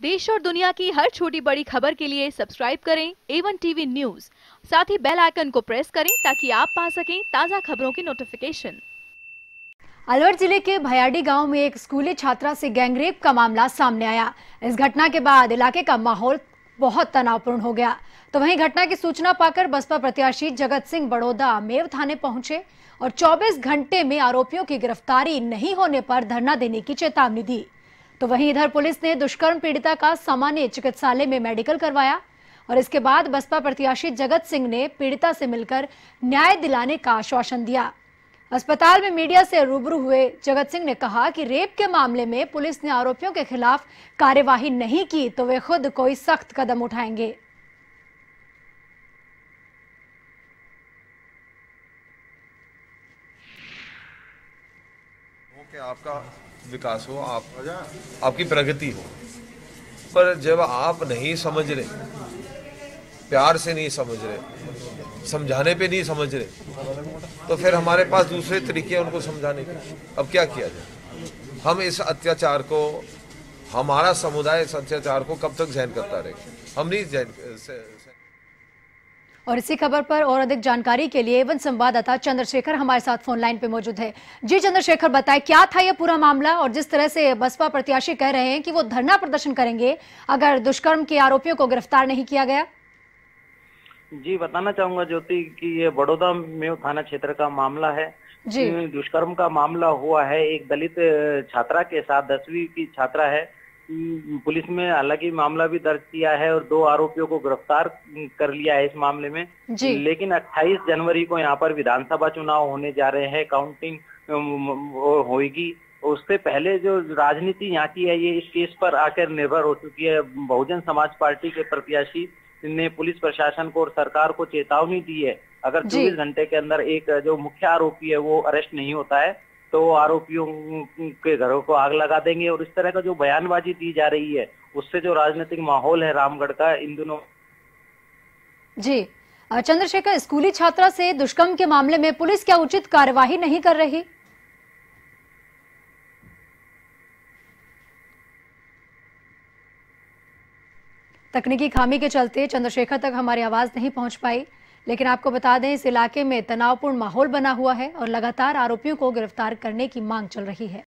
देश और दुनिया की हर छोटी बड़ी खबर के लिए सब्सक्राइब करें एवन टीवी न्यूज़ साथ ही बेल आइकन को प्रेस करें ताकि आप पा सकें ताज़ा खबरों की नोटिफिकेशन अलवर ज़िले के भयाडी गाँव में एक स्कूली छात्रा से गैंगरेप का मामला सामने आया। इस घटना के बाद इलाके का माहौल बहुत तनावपूर्ण हो गया। तो वहीं घटना की सूचना पाकर बसपा प्रत्याशी जगत सिंह बड़ौदा मेव थाने पहुँचे और 24 घंटे में आरोपियों की गिरफ्तारी नहीं होने पर धरना देने की चेतावनी दी। तो वहीं इधर पुलिस ने दुष्कर्म पीड़िता का सामान्य चिकित्सालय में मेडिकल करवाया और इसके बाद बसपा प्रत्याशी जगत सिंह ने पीड़िता से मिलकर न्याय दिलाने का आश्वासन दिया। अस्पताल में मीडिया से रूबरू हुए जगत सिंह ने कहा कि रेप के मामले में पुलिस ने आरोपियों के खिलाफ कार्यवाही नहीं की तो वे खुद कोई सख्त कदम उठाएँगे। कि आपका विकास हो, आप, आपकी प्रगति हो। पर जब आप नहीं समझ रहे, प्यार से नहीं समझ रहे, समझाने पे नहीं समझ रहे तो फिर हमारे पास दूसरे तरीके हैं उनको समझाने के। अब क्या किया जाए? हम इस अत्याचार को, हमारा समुदाय इस अत्याचार को कब तक जहन करता रहेगा? हम नहीं जहन और इसी खबर पर और अधिक जानकारी के लिए एवं संवाददाता चंद्रशेखर हमारे साथ फ़ोन लाइन पे मौजूद है। जी चंद्रशेखर बताएँ क्या था यह पूरा मामला और जिस तरह से बसपा प्रत्याशी कह रहे हैं कि वो धरना प्रदर्शन करेंगे अगर दुष्कर्म के आरोपियों को गिरफ़्तार नहीं किया गया? जी बताना चाहूँगा ज्योति कि ये बड़ौदा में थाना क्षेत्र का मामला है। जी। दुष्कर्म का मामला हुआ है। एक दलित छात्रा के साथ दसवीं की छात्रा है। पुलिस में हालाँकि मामला भी दर्ज किया है और दो आरोपियों को गिरफ़्तार कर लिया है इस मामले में। जी। लेकिन 28 जनवरी को यहाँ पर विधानसभा चुनाव होने जा रहे हैं काउंटिंग होगी उससे पहले जो राजनीति यहाँ की है ये इस केस पर आकर निर्भर हो चुकी है। बहुजन समाज पार्टी के प्रत्याशी ने पुलिस प्रशासन को और सरकार को चेतावनी दी है। अगर चौबीस घंटे के अंदर एक जो मुख्य आरोपी है वो अरेस्ट नहीं होता है तो आरोपियों के घरों को आग लगा देंगे और इस तरह का जो बयानबाजी दी जा रही है, उससे जो राजनीतिक माहौल है रामगढ़ का, इन दिनों जी चंद्रशेखर, स्कूली छात्रा से दुष्कर्म के मामले में पुलिस क्या उचित कार्यवाही नहीं कर रही? तकनीकी खामी के चलते चंद्रशेखर तक हमारी आवाज़ नहीं पहुँच पाई। लेकिन आपको बता दें, इस इलाके में तनावपूर्ण माहौल बना हुआ है और लगातार आरोपियों को गिरफ़्तार करने की मांग चल रही है।